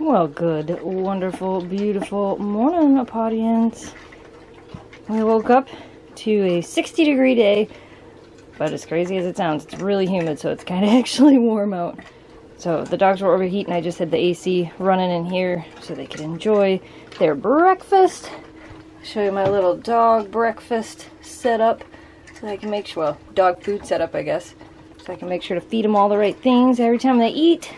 Well, good, wonderful, beautiful morning, pawdience. We woke up to a 60 degree day, but as crazy as it sounds, it's really humid, so it's kind of actually warm out. So the dogs were overheating. I just had the AC running in here so they could enjoy their breakfast. I'll show you my little dog breakfast setup so I can make sure, well, dog food setup, I guess. So I can make sure to feed them all the right things every time they eat.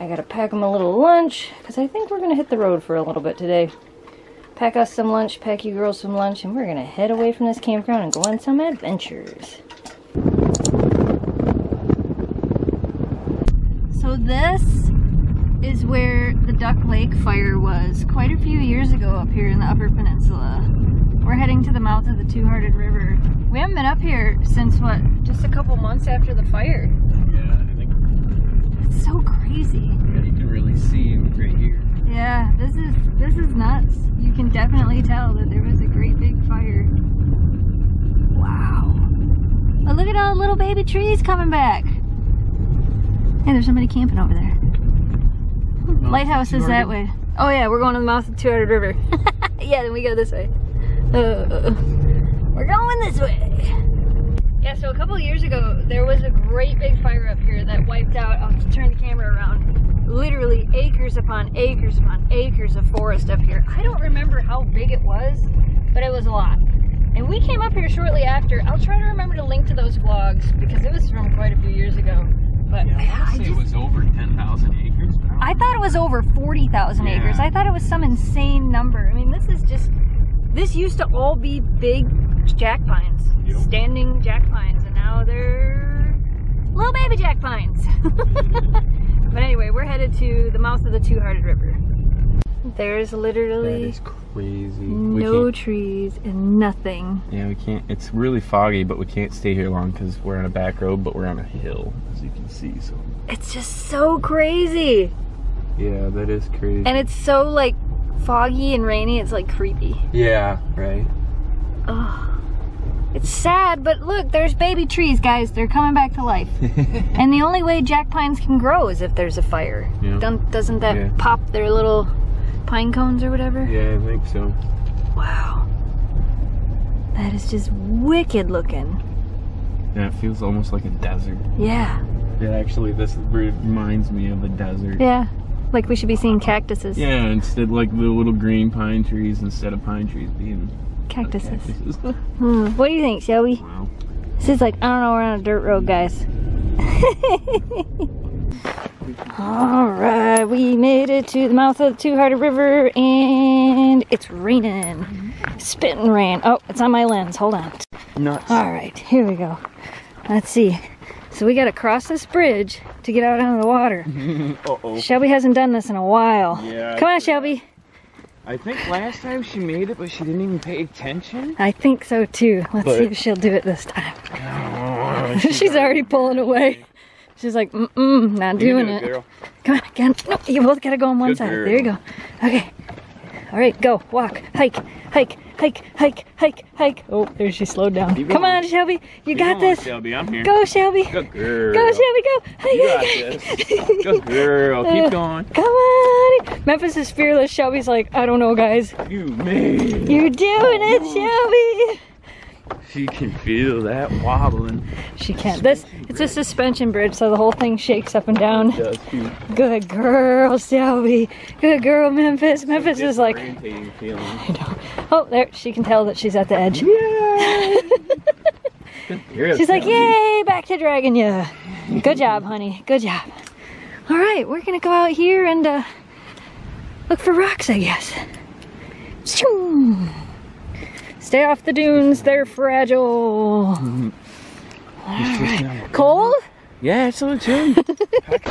I gotta pack them a little lunch because I think we're gonna hit the road for a little bit today. Pack us some lunch, pack you girls some lunch, and we're gonna head away from this campground and go on some adventures. So this is where the Duck Lake fire was quite a few years ago up here in the Upper Peninsula. We're heading to the mouth of the Two-Hearted River. We haven't been up here since what, just a couple months after the fire. It's so crazy. yeah, you can really see him right here. Yeah, this is this is nuts. You can definitely tell that there was a great big fire. Wow. Oh, look at all the little baby trees coming back. Hey, there's somebody camping over there. Lighthouse is that way. Oh yeah, we're going to the mouth of the Two-Hearted River. yeah, then we go this way. Uh, we're going this way. Yeah, so a couple years ago, there was a great big fire up here that wiped out, I'll turn the camera around, literally acres upon acres upon acres of forest up here. I don't remember how big it was, but it was a lot. And we came up here shortly after. I'll try to remember to link to those vlogs because it was from quite a few years ago. But Yeah, I I just- it was over 10,000 acres. don't I thought it was over 40,000 Yeah. acres. I thought it was some insane number. I mean, this is just, this used to all be big jack pines, Yep. standing jack pines, and now they're little baby jack pines. but anyway, we're headed to the mouth of the Two-Hearted River. There's literally is crazy. No trees and nothing. yeah, we can't. It's really foggy, but we can't stay here long because we're on a back road, but we're on a hill, as you can see. So It's just so crazy. yeah, that is crazy. And it's so like foggy and rainy, it's like creepy. yeah, right. Ugh. It's sad, but look, there's baby trees, guys. They're coming back to life. and the only way jack pines can grow is if there's a fire. Yeah. Don't, doesn't that Yeah. pop their little pine cones or whatever? Yeah, I think so. Wow. That is just wicked looking. Yeah, it feels almost like a desert. Yeah. Yeah, actually, this reminds me of a desert. Yeah. Like we should be seeing cactuses. Yeah, instead like the little green pine trees instead of pine trees being Cactuses. cactuses. Hmm. What do you think, Shelby? wow. This is like, I don't know, we're on a dirt road, guys. Alright, we made it to the mouth of the Two-Hearted River and it's raining. Spitting rain. Oh, it's on my lens. Hold on. Nuts. Alright, here we go. Let's see. So we gotta cross this bridge to get out onto the water. Uh-oh. Shelby hasn't done this in a while. Yeah, Come on. Shelby. I think last time she made it, but she didn't even pay attention. I think so too. Let's But- see if she'll do it this time. Oh, She's already pulling away. She's like, mm-mm, not doing it. Girl. Come on, again. No, you both gotta go on one Good side. girl. There you go. Okay. All right, go. Walk. Hike. Hike. Hike. Hike. Hike. Hike. Oh, there she slowed down. Keep Come going. on, Shelby. You Keep got this. Shelby. I'm here. Go, Shelby. Good girl. Go, Shelby. Go. Hike. You got hike. this. Good girl. Uh, Keep going. Come on. Memphis is fearless. Shelby's like, I don't know, guys. You made. You're doing it, Shelby. She can feel that wobbling. She can't. This it's a suspension bridge, so the whole thing shakes up and down. Good girl, Shelby. Good girl, Memphis. Memphis is like. I know. Oh, there. She can tell that she's at the edge. Yeah. She's like, yay, back to dragging you. Good job, honey. Good job. All right, we're gonna go out here and uh, look for rocks, I guess. Shoo. Stay off the dunes, they're fragile. Cold? Yeah, it's a little chilly.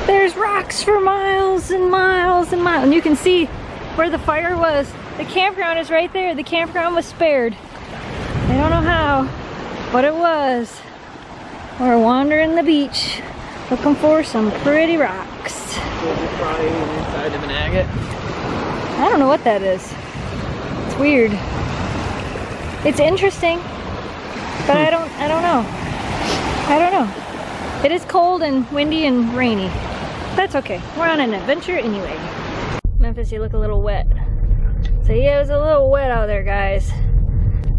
There's rocks for miles and miles and miles. And you can see where the fire was. The campground is right there. The campground was spared. I don't know how, but it was. We're wandering the beach looking for some pretty rocks. Probably inside of an agate. I don't know what that is. It's weird. It's interesting, but I hmm. don't I don't know. I don't know. It is cold and windy and rainy. That's okay. We're on an adventure anyway. Memphis, you look a little wet. So yeah, it was a little wet out there, guys.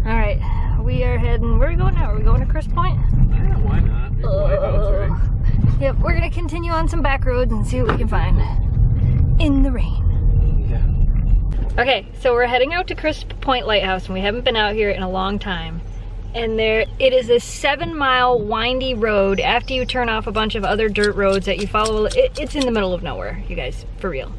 All right, we are heading, where are we going now? Are we going to Crisp Point? Yeah, why not? There's the lighthouse, right? Yep, we're gonna continue on some back roads and see what we can find in the rain. Yeah. Okay, so we're heading out to Crisp Point Lighthouse and we haven't been out here in a long time. And there, it is a seven mile windy road after you turn off a bunch of other dirt roads that you follow. It, it's in the middle of nowhere, you guys, for real.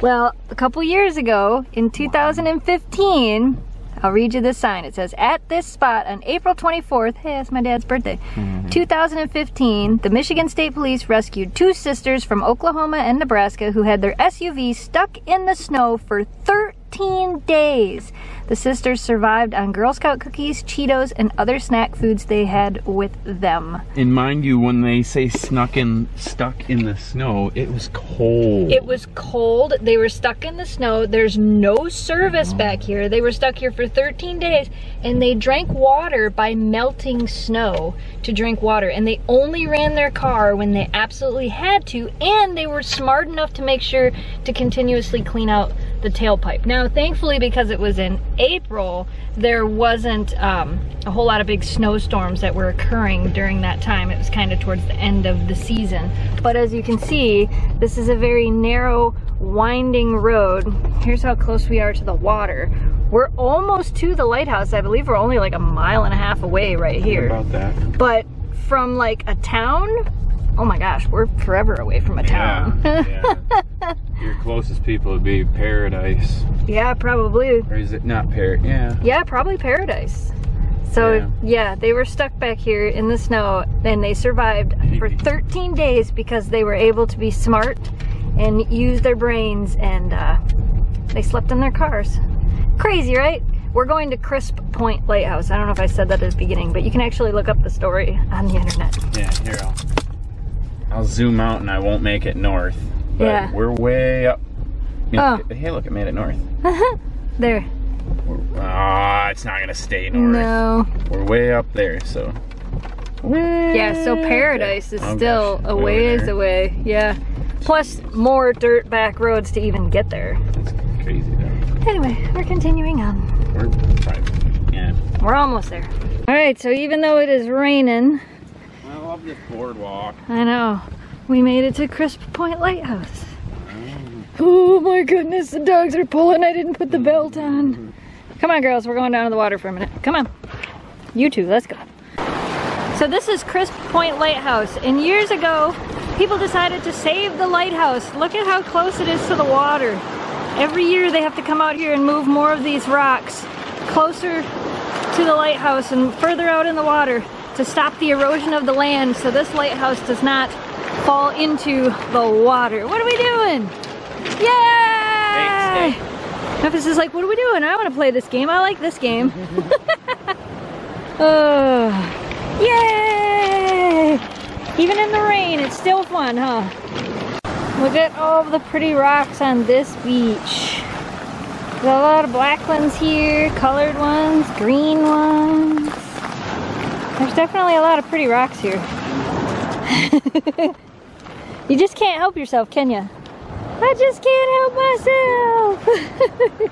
Well, a couple years ago, in 2015, I'll read you this sign. It says, at this spot on April 24th, hey, that's my dad's birthday, mm-hmm. 2015, the Michigan State Police rescued two sisters from Oklahoma and Nebraska who had their SUV stuck in the snow for 13 days. The sisters survived on Girl Scout cookies, Cheetos, and other snack foods they had with them. And mind you, when they say snuck in, stuck in the snow, it was cold. It was cold. They were stuck in the snow. There's no service back here. They were stuck here for 13 days and they drank water by melting snow to drink water. And they only ran their car when they absolutely had to. And they were smart enough to make sure to continuously clean out the tailpipe. Now, thankfully, because it was in April, there wasn't um, a whole lot of big snowstorms that were occurring during that time. It was kind of towards the end of the season. But as you can see, this is a very narrow, winding road. Here's how close we are to the water. We're almost to the lighthouse. I believe we're only like a mile and a half away right here. about that. But from like a town, oh my gosh, we're forever away from a town. yeah. Your closest people would be Paradise. yeah, probably. Or is it not Par? Yeah. Yeah, probably paradise. So Yeah. yeah. they were stuck back here in the snow and they survived for 13 days because they were able to be smart and use their brains and uh, they slept in their cars. Crazy, right? We're going to Crisp Point Lighthouse. I don't know if I said that at the beginning, but you can actually look up the story on the internet. Yeah, here I'll I'll zoom out and I won't make it north. But Yeah. we're way up. Oh. Hey, look, it made it north. There. Ah, it's not gonna stay north. No. We're way up there, so. Way Yeah, so Paradise is Oh, still gosh. a Way ways there. away. Yeah. Plus more dirt back roads to even get there. It's crazy though. Anyway, we're continuing on. We're probably, yeah. We're almost there. All right, so even though it is raining, this boardwalk. I know, we made it to Crisp Point Lighthouse. Oh. oh my goodness, the dogs are pulling. I didn't put the belt on. Come on, girls, we're going down to the water for a minute. Come on. You two, let's go. So this is Crisp Point Lighthouse, and years ago, people decided to save the lighthouse. Look at how close it is to the water. Every year they have to come out here and move more of these rocks closer to the lighthouse and further out in the water to stop the erosion of the land so this lighthouse does not fall into the water. What are we doing? Yay! Memphis is like, what are we doing? I want to play this game. I like this game. oh, yay! Even in the rain, it's still fun, huh? Look at all the pretty rocks on this beach. There's a lot of black ones here, colored ones, green ones. There's definitely a lot of pretty rocks here. you just can't help yourself, can you? I just can't help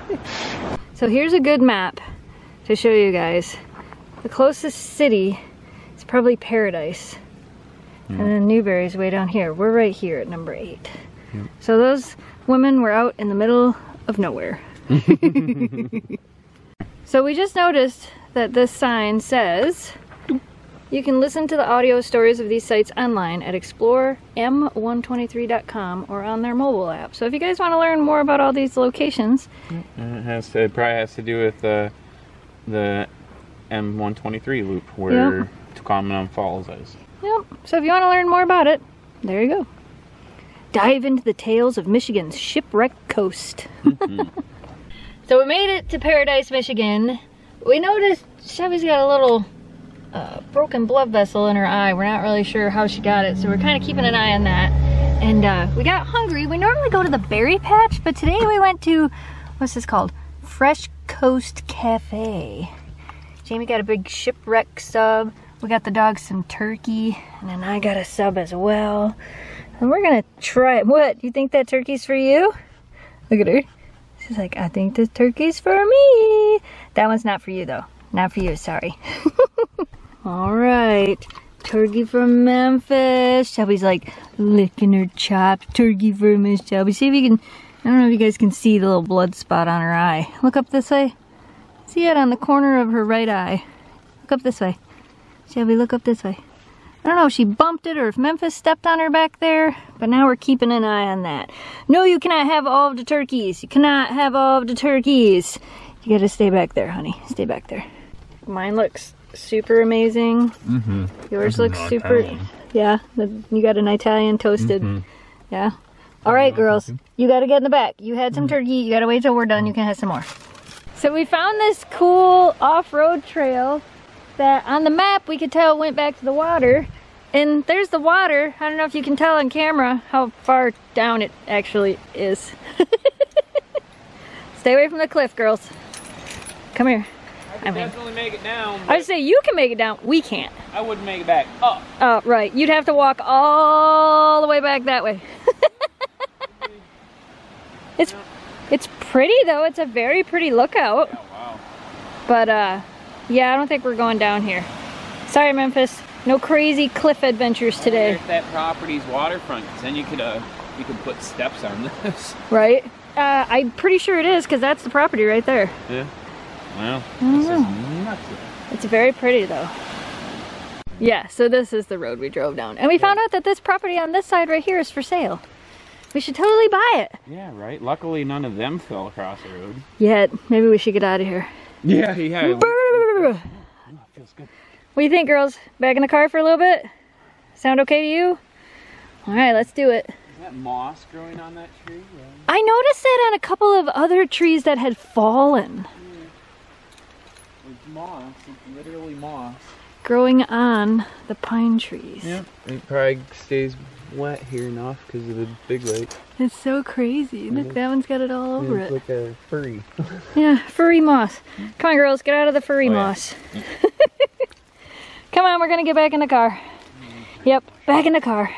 myself. so here's a good map to show you guys. The closest city is probably Paradise. And then Newberry's way down here. We're right here at number eight. So those women were out in the middle of nowhere. so we just noticed that this sign says you can listen to the audio stories of these sites online at explorem123.com or on their mobile app. So if you guys want to learn more about all these locations, mm, It has to. It probably has to do with the the M123 loop where Yeah. Tahquamenon Falls is. Yep. So if you want to learn more about it, there you go. Dive into the tales of Michigan's shipwrecked coast. Mm-hmm. so we made it to Paradise, Michigan. We noticed Chevy's got a little uh, broken blood vessel in her eye. We're not really sure how she got it, so we're kind of keeping an eye on that. And uh, we got hungry. We normally go to the berry patch, but today we went to, what's this called? Fresh Coast Cafe. Jamie got a big shipwreck sub. We got the dog some turkey, and then I got a sub as well. And we're gonna try it. What? You think that turkey's for you? Look at her. She's like, I think this turkey's for me. That one's not for you though. Not for you, sorry. All right. Turkey from Memphis. Shelby's like licking her chops. Turkey from Miss Shelby. See if you can, I don't know if you guys can see the little blood spot on her eye. Look up this way. See it on the corner of her right eye. Look up this way. Shelby, look up this way. I don't know if she bumped it or if Memphis stepped on her back there, but now we're keeping an eye on that. No, you cannot have all of the turkeys. You cannot have all of the turkeys. You gotta stay back there, honey. Stay back there. Mine looks super amazing. Mm-hmm. Yours looks super. Yeah, the, you got an Italian toasted. Yeah. All right, girls. You got to get in the back. You had some turkey. You got to wait till we're done. You can have some more. So we found this cool off-road trail that on the map we could tell went back to the water. And there's the water. I don't know if you can tell on camera how far down it actually is. Stay away from the cliff, girls. Come here. I I mean- definitely make it down. I say you can make it down. We can't. I wouldn't make it back up. Oh, right. You'd have to walk all the way back that way. it's it's pretty though. It's a very pretty lookout. Oh, wow. But uh yeah, I don't think we're going down here. Sorry, Memphis. No crazy cliff adventures today, If that property's waterfront, 'cause then you could uh, you could put steps on this. right? Uh, I'm pretty sure it is because that's the property right there. Yeah. Well, don't this is know. nuts. It's very pretty though. Yeah, so this is the road we drove down. And we found out that this property on this side right here is for sale. We should totally buy it. Yeah, right. Luckily, none of them fell across the road. Yet, maybe we should get out of here. Yeah, yeah. Brrr. feels good. What do you think, girls? Back in the car for a little bit? Sound okay to you? All right, let's do it. Is that moss growing on that tree? I noticed it on a couple of other trees that had fallen, It's moss. It's literally moss. growing on the pine trees. Yeah. It probably stays wet here enough because of the big lake. It's so crazy. Look, that one's got it all over it. like a furry. Yeah, furry moss. Come on, girls, get out of the furry Oh, yeah. moss. Come on, we're gonna get back in the car. Yep, back in the car.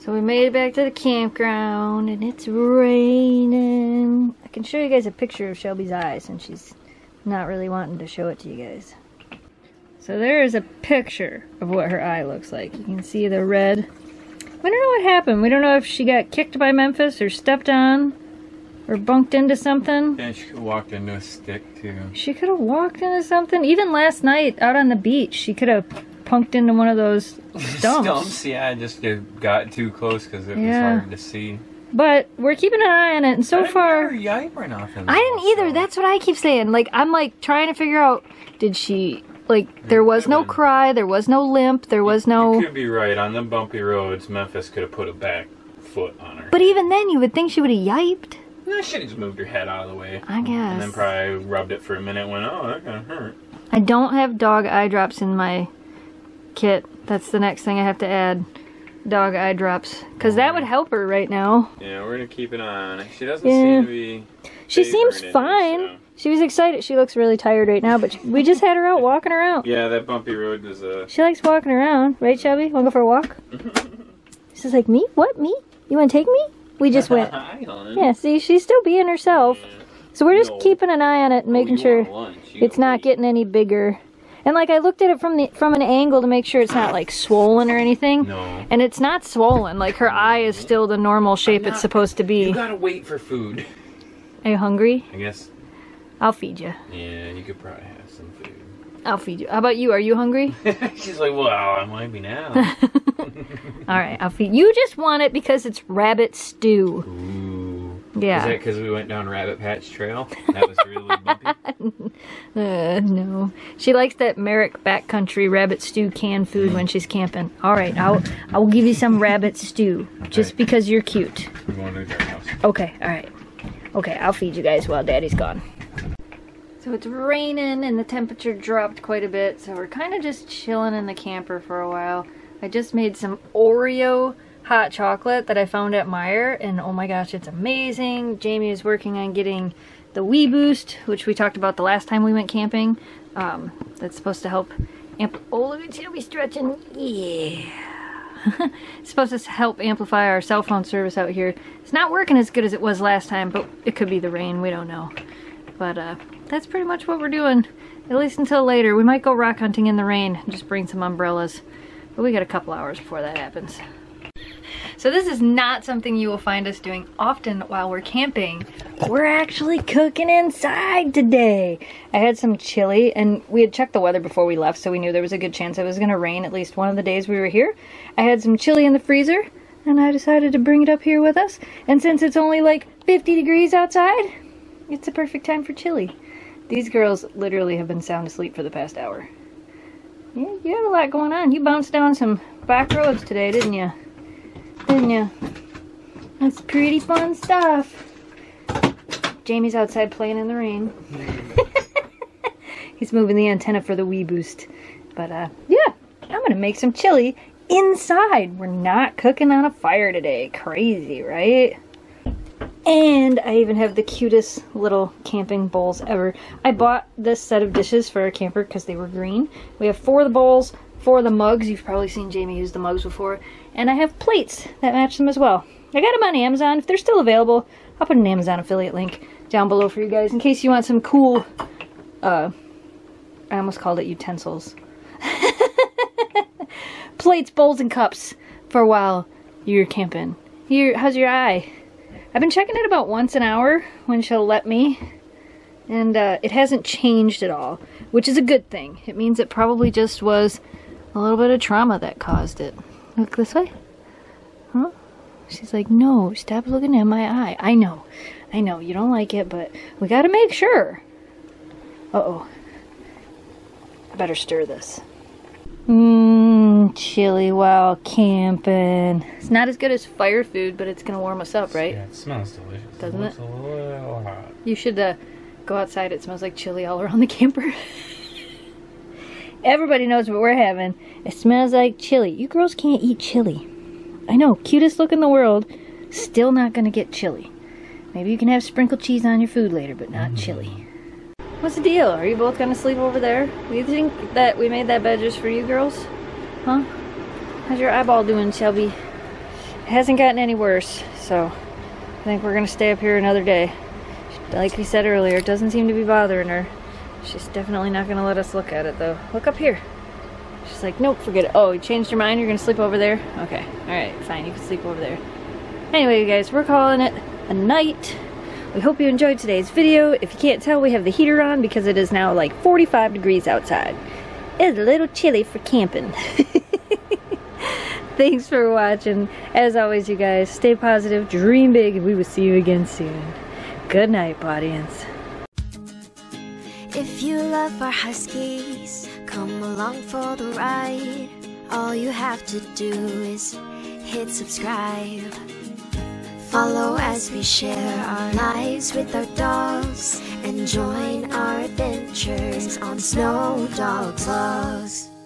So we made it back to the campground and it's raining. I can show you guys a picture of Shelby's eyes and she's not really wanting to show it to you guys. So there is a picture of what her eye looks like. You can see the red. We don't know what happened. We don't know if she got kicked by Memphis or stepped on or bunked into something. Yeah, she could walk into a stick too. She could have walked into something. Even last night out on the beach, she could have punked into one of those stumps. stumps, yeah, I just got too close because it Yeah. was hard to see. But we're keeping an eye on it, and so far, yipe or nothing. I didn't either. That's what I keep saying. Like I'm like trying to figure out, did she like? There was no cry. There was no limp. There was no. You no. could be right. On the bumpy roads, Memphis could have put a back foot on her. But even then, you would think she would have yiped. no, she just moved her head out of the way. I guess. And then probably rubbed it for a minute. Went, oh, that kind of hurt. I don't have dog eye drops in my kit. That's the next thing I have to add. Dog eye drops, because that would help her right now. Yeah, we're gonna keep an eye on it. She doesn't Yeah. seem to be. She seems it, fine. so- She was excited. She looks really tired right now, but we just had her out walking around. Yeah, that bumpy road was uh, She likes walking around, right, Shelby? Want to go for a walk? She's like, me? What? Me? You want to take me? We just went. Hi. Yeah, see, she's still being herself. So we're just No. keeping an eye on it and Oh, making you sure want lunch. You it's not wait. getting any bigger. And like I looked at it from the from an angle to make sure it's not like swollen or anything. No. And it's not swollen. Like her eye is still the normal shape not- it's supposed to be. You gotta wait for food. Are you hungry? I guess. I'll feed you. Yeah, you could probably have some food. I'll feed you. How about you? Are you hungry? She's like, well, I might be now. All right, I'll feed you. you. Just want it because it's rabbit stew. Ooh. Yeah. Is that because we went down Rabbit Patch Trail? That was really bumpy. Uh, no. She likes that Merrick backcountry rabbit stew canned food when she's camping. All right, I'll I will give you some rabbit stew just Okay. because you're cute. We're going to the house. Okay, all right. Okay, I'll feed you guys while Daddy's gone. So it's raining and the temperature dropped quite a bit, so we're kind of just chilling in the camper for a while. I just made some Oreo hot chocolate that I found at Meijer, and oh my gosh, it's amazing. Jamie is working on getting the weBoost, which we talked about the last time we went camping. Um, that's supposed to help amp. Oh, look at Shelby stretching. Yeah. it's supposed to help amplify our cell phone service out here. It's not working as good as it was last time, but it could be the rain, we don't know. But uh, that's pretty much what we're doing, at least until later. We might go rock hunting in the rain and just bring some umbrellas, but we got a couple hours before that happens. So this is not something you will find us doing often while we're camping. We're actually cooking inside today. I had some chili and we had checked the weather before we left so we knew there was a good chance it was going to rain at least one of the days we were here. I had some chili in the freezer and I decided to bring it up here with us. And since it's only like 50 degrees outside, it's a perfect time for chili. These girls literally have been sound asleep for the past hour. Yeah, you have a lot going on. You bounced down some back roads today, didn't you? Didn't you? That's pretty fun stuff. Jamie's outside playing in the rain. He's moving the antenna for the weBoost. But, uh, yeah, I'm gonna make some chili inside. We're not cooking on a fire today. Crazy, right? And I even have the cutest little camping bowls ever. I bought this set of dishes for our camper because they were green. We have four of the bowls, four of the mugs. You've probably seen Jamie use the mugs before. And I have plates that match them as well. I got them on Amazon. If they're still available, I'll put an Amazon affiliate link down below for you guys in case you want some cool, uh, I almost called it utensils. Plates, bowls, and cups for while you're camping. Here, how's your eye? I've been checking it about once an hour when she'll let me. And uh, it hasn't changed at all, which is a good thing. It means it probably just was a little bit of trauma that caused it. Look this way. Huh? She's like, no, stop looking at my eye. I know. I know, you don't like it, but we gotta make sure. Uh-oh. I better stir this. Mmm, chili while camping. It's not as good as fire food, but it's gonna warm us up, right? Yeah, it smells delicious. Doesn't it? it? A little hot. You should uh, go outside. It smells like chili all around the camper. Everybody knows what we're having. It smells like chili. You girls can't eat chili. I know, cutest look in the world. Still not gonna get chili. Maybe you can have sprinkled cheese on your food later, but not chili. What's the deal? Are you both gonna sleep over there? Do you think that we made that bed just for you girls? Huh? How's your eyeball doing, Shelby? It hasn't gotten any worse, so I think we're gonna stay up here another day. Like we said earlier, it doesn't seem to be bothering her. She's definitely not gonna let us look at it though. Look up here. She's like, nope, forget it. Oh, you changed your mind? You're gonna sleep over there? Okay, alright, fine, you can sleep over there. Anyway, you guys, we're calling it a night. We hope you enjoyed today's video. If you can't tell, we have the heater on because it is now like 45 degrees outside. It's a little chilly for camping. Thanks for watching. As always, you guys, stay positive, dream big, and we will see you again soon. Good night, pawdience. If you love our huskies, come along for the ride. All you have to do is hit subscribe. Follow as we share our lives with our dogs and join our adventures on Snow Dogs Vlogs.